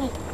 Ні.